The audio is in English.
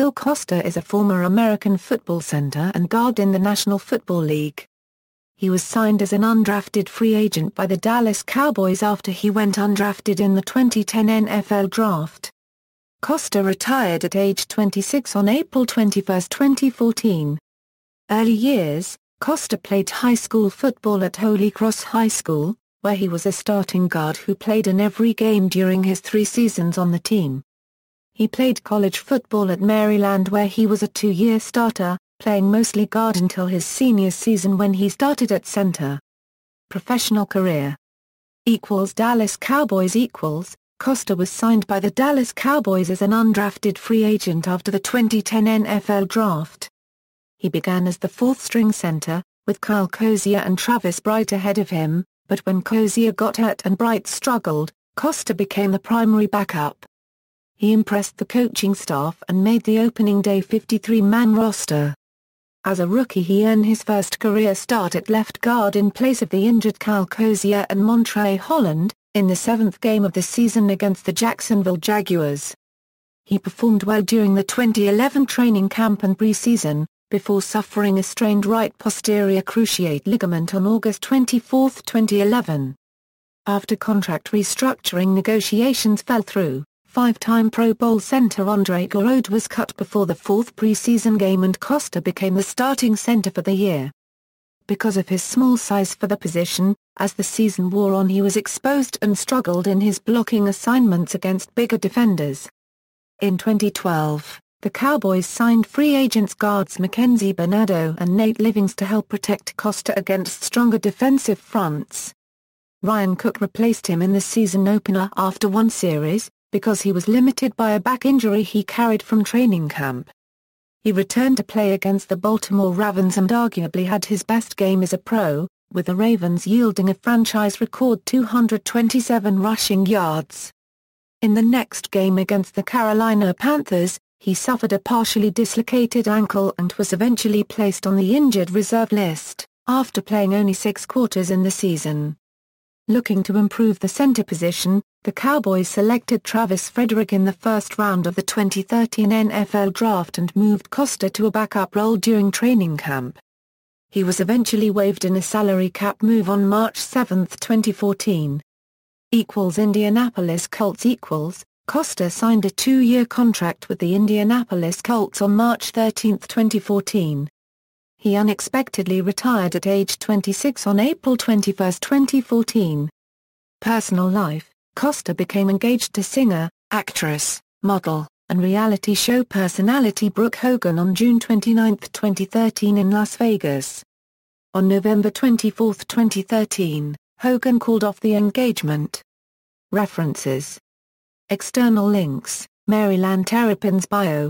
Phil Costa is a former American football center and guard in the National Football League. He was signed as an undrafted free agent by the Dallas Cowboys after he went undrafted in the 2010 NFL Draft. Costa retired at age 26 on April 21, 2014. Early years, Costa played high school football at Holy Cross High School, where he was a starting guard who played in every game during his three seasons on the team. He played college football at Maryland where he was a two-year starter, playing mostly guard until his senior season when he started at center. Professional career equals Dallas Cowboys equals Costa was signed by the Dallas Cowboys as an undrafted free agent after the 2010 NFL Draft. He began as the fourth-string center, with Kyle Kosier and Travis Bright ahead of him, but when Kosier got hurt and Bright struggled, Costa became the primary backup. He impressed the coaching staff and made the opening day 53-man roster. As a rookie he earned his first career start at left guard in place of the injured Kyle Kosier and Montrae Holland, in the seventh game of the season against the Jacksonville Jaguars. He performed well during the 2011 training camp and preseason, before suffering a strained right posterior cruciate ligament on August 24, 2011. After contract restructuring negotiations fell through, Five-time Pro Bowl center Andre Gurode was cut before the fourth preseason game and Costa became the starting center for the year. Because of his small size for the position, as the season wore on he was exposed and struggled in his blocking assignments against bigger defenders. In 2012, the Cowboys signed free agents guards Mackenzy Bernadeau and Nate Livings to help protect Costa against stronger defensive fronts. Ryan Cook replaced him in the season opener after one series, because he was limited by a back injury he carried from training camp. He returned to play against the Baltimore Ravens and arguably had his best game as a pro, with the Ravens yielding a franchise record 227 rushing yards. In the next game against the Carolina Panthers, he suffered a partially dislocated ankle and was eventually placed on the injured reserve list, after playing only six quarters in the season. Looking to improve the center position, the Cowboys selected Travis Frederick in the first round of the 2013 NFL Draft and moved Costa to a backup role during training camp. He was eventually waived in a salary cap move on March 7, 2014. Equals Indianapolis Colts equals, Costa signed a two-year contract with the Indianapolis Colts on March 13, 2014. He unexpectedly retired at age 26 on April 21, 2014. Personal life Costa became engaged to singer, actress, model, and reality show personality Brooke Hogan on June 29, 2013 in Las Vegas. On November 24, 2013, Hogan called off the engagement. References External links, Maryland Terrapins bio